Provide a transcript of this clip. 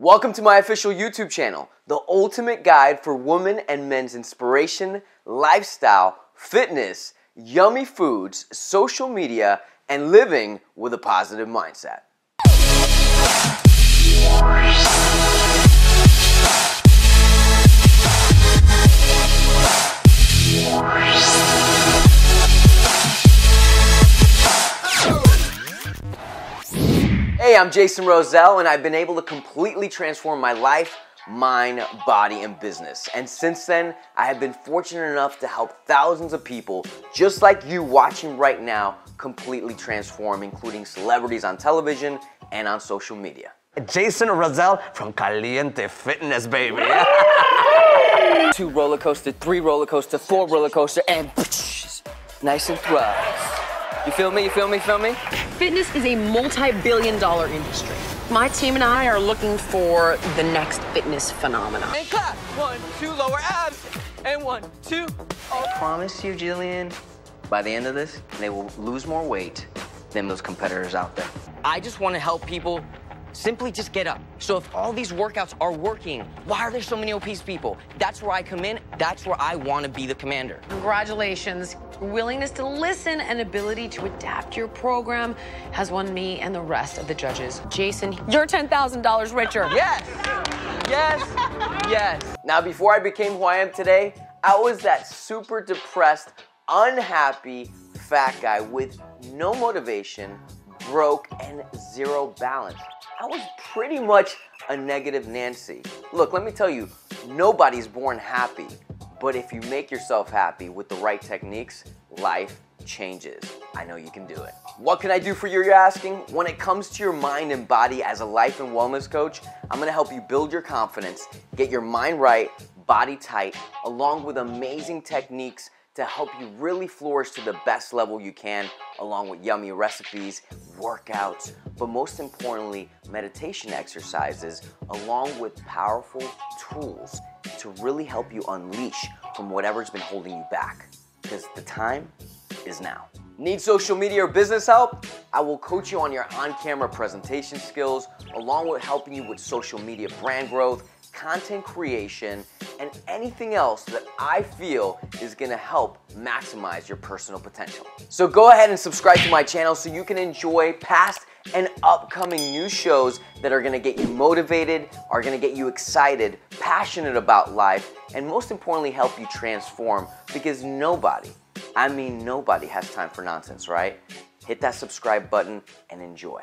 Welcome to my official YouTube channel, the ultimate guide for women and men's inspiration, lifestyle, fitness, yummy foods, social media, and living with a positive mindset. Hey, I'm Jason Rosell, and I've been able to completely transform my life, mind, body, and business. And since then, I have been fortunate enough to help thousands of people, just like you watching right now, completely transform, including celebrities on television and on social media. Jason Rosell from Caliente Fitness, baby. Two roller coaster, three roller coaster, four roller coaster, and nice and thrust. You feel me? You feel me? Feel me? Fitness is a multi-billion dollar industry. My team and I are looking for the next fitness phenomenon. And clap. One, two, lower abs. And one, two. I promise you, Jillian, by the end of this, they will lose more weight than those competitors out there. I just want to help people simply just get up. So if all these workouts are working, why are there so many obese people? That's where I come in. That's where I want to be the commander. Congratulations. Willingness to listen and ability to adapt your program has won me and the rest of the judges. Jason, you're $10,000 richer. Yes! Yes! Yes! Now, before I became who I am today, I was that super depressed, unhappy, fat guy with no motivation, broke, and zero balance. I was pretty much a negative Nancy. Look, let me tell you, nobody's born happy. But if you make yourself happy with the right techniques, life changes. I know you can do it. What can I do for you, you're asking? When it comes to your mind and body as a life and wellness coach, I'm gonna help you build your confidence, get your mind right, body tight, along with amazing techniques to help you really flourish to the best level you can, along with yummy recipes, workouts, but most importantly, meditation exercises, along with powerful tools to really help you unleash from whatever's been holding you back. Because the time is now. Need social media or business help? I will coach you on your on camera presentation skills, along with helping you with social media brand growth, content creation, and anything else that I feel is gonna help maximize your personal potential. So go ahead and subscribe to my channel so you can enjoy past and upcoming new shows that are gonna get you motivated, are gonna get you excited, passionate about life, and most importantly, help you transform because nobody, I mean nobody has time for nonsense, right? Hit that subscribe button and enjoy.